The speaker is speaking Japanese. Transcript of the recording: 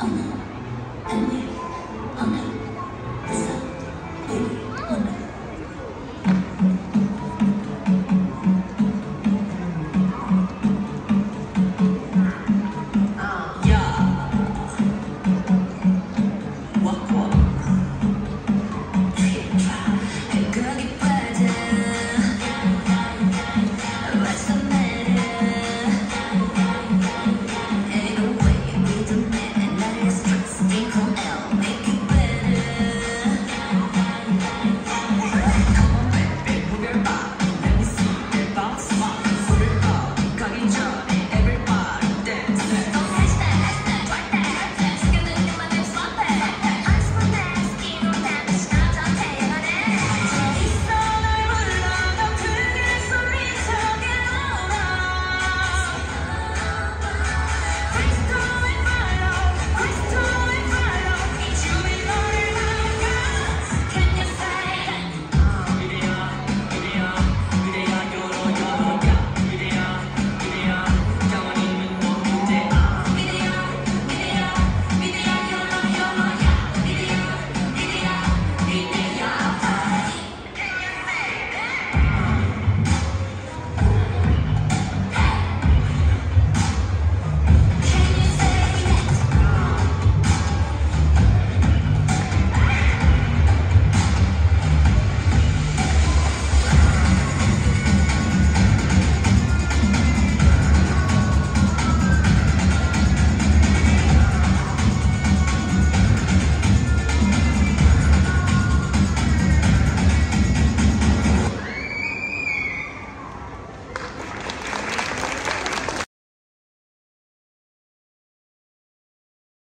あ谷